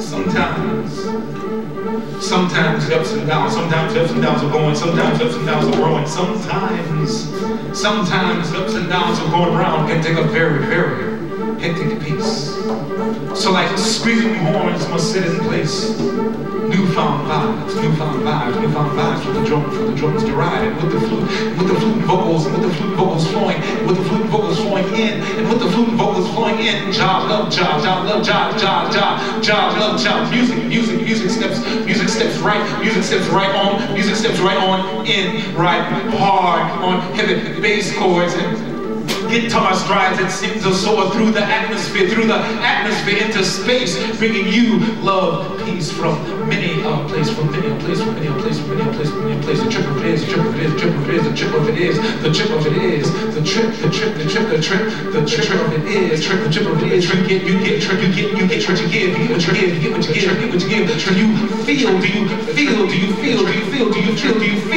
Sometimes, sometimes ups and downs, sometimes ups and downs are going, sometimes ups and downs are growing, sometimes, sometimes ups and downs are going around can take a very, very hectic piece. So like squeezing horns must sit in place. Newfound vibes, newfound vibes, newfound vibes with the drum, for the drums derived, with the flute, with the flute vocals, and with the flute vocals flowing, with the flute vocals flowing in, and with the flute vocals flowing in, job, love, job, job, love, job, job, job, job, love, job, music, music, music steps, music steps right, music steps right on, music steps right on in, right hard on heavy bass chords and guitar strides and sings a soar through the atmosphere, through the atmosphere into space, bringing you love, peace from many a place, from many a place, from many a place, from many a place, from many a place. The trip of it is, the trip of it is, the trip of it is, the trip of it is, the trip of it is, the trip, the trip, the trip, the trip, the trip of it is, trip, the trip of it is. You get, you get, trip, you get, you get what you give, you get what you give, you get what you give, you get what you give. Do you feel? Do you feel? Do you feel? Do you feel? Do you feel? Do you feel?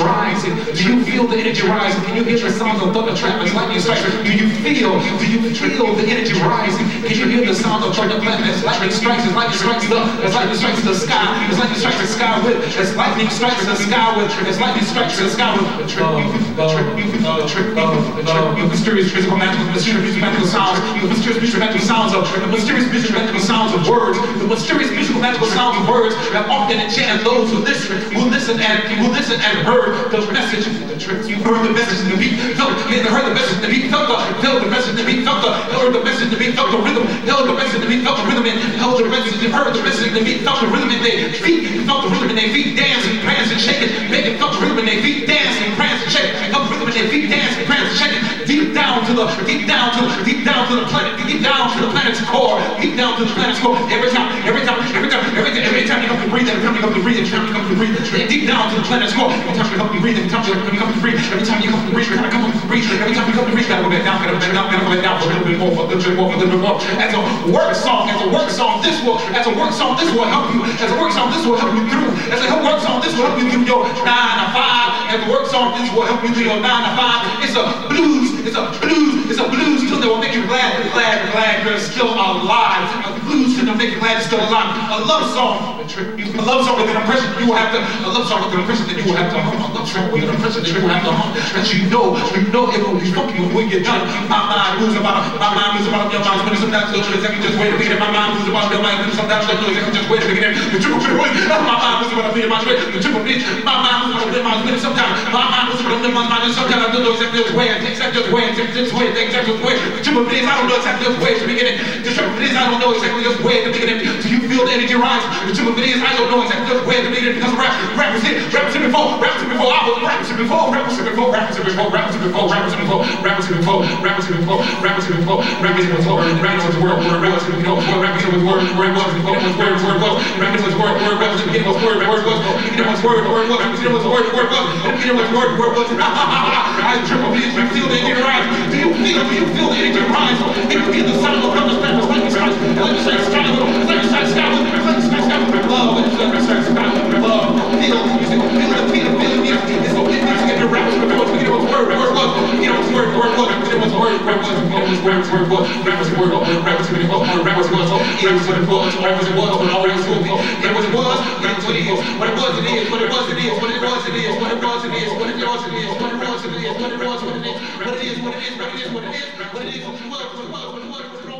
The rising? Do you feel the energy rising? Can you hear the sound of thunder as lightning strikes? Do you feel? Do you feel the energy rising? Can you hear the sound of thunder as lightning strikes? As lightning strikes the, as lightning strikes the sky, as lightning strikes the sky with, as lightning strikes the sky with, as lightning strikes the sky with. The trick, the trick, the trick, the trick, mysterious physical magical, mysterious magical sounds, you mysterious musical magical sounds of, the mysterious musical magical sounds of words, the mysterious musical magical sounds of words that often enchant those who listen, who listen and who listen and heard the message, the trick. You heard the message the beat, felt, you heard the message the beat, felt the, felt the message the beat, felt the, heard the message the beat, felt the rhythm, held the message the beat, felt the rhythm, and held the message, heard the message the beat, felt the rhythm in their feet, felt the rhythm in their feet, dancing, prancing, shaking, making, felt the rhythm in their feet, dancing, prancing, shaking, felt the rhythm in their feet, dancing, prancing, shaking, deep down to deep down to deep down to the planet, deep down to the planet's core, deep down to the planet's core. Every time, every time, every time, every time, every time you come to breathe, every time you come to breathe, every time you come to breathe, deep down to the planet's core. Every time you come to breathe, every time you come to breathe, every time you come to breathe, every time you come to breathe, every time you come to breathe, gotta go back down, gotta go back down, gotta go back down for a little bit more, for a little bit more, for a little bit more. As a work song, as a work song, this will, as a work song, this will help you. As a work song, this will help you through. As a work song, this will help you through your nine to five. As a work song, this will help you through your nine to five. It's a blues, it's a blues, blues a blues tune they will make you glad, glad, glad Girls still alive. Blues make you glad you're still alive. A love song, a love song with an impression you will have to, a love song with an impression that you will have to. A love song with an impression that you will have to. That you know, you know it will be funky when you're done. My mind moves about, my mind moves about your mind, sometimes know exactly just wait. My mind moves about your mind, sometimes know exactly just wait. The my mind moves about your mind, the triple bit, my mind moves about your mind, sometimes my mind moves about your mind, sometimes I don't know exactly which way, exactly which way, exactly which way, exactly which way. The triple I don't know exactly which way to begin it. The triple bit is I don't know exactly to begin it. Do you feel the energy rise? The triple bit is I don't know exactly to begin it because rap, rap is it, rap is it before, rap is it before, I was rap is it before, rap is it before, rap is it before, rap is it before, rap is it before, rap is it before, rap is it before, rap is it before, rap is it before, rap is it before, rap is it before, rap is it before, where it was before, where it was, where it was, rap is it was word, where it the was word, where it the was word, where it was, the beginning was word, where it was, the beginning was word, where it was, I beats, you feel the energy rise, do you feel, do you feel the energy rise, do you feel the sound of rubber stamp, like the sky, like the sky, sky, like the sky, sky, like the sky, sky, love, like the sky, sky, love, feel the music, feel the feel, feel the music, it's so it's music in the rap, the beginning was word, where it was, you know, it's word, where it was, the beginning was word, where it was, where it was, where it was, rap was word, rap was it was, was it was, it was what it was, rap was it was, be, it was it was, what it is, what it was it is, what it was it is, what it was it is, what it was it is, what it was it is, what it was it is, what it was what it is, what it is, what it is, what it is, what it is, what it is, what it was, what it was, what it was, what it was.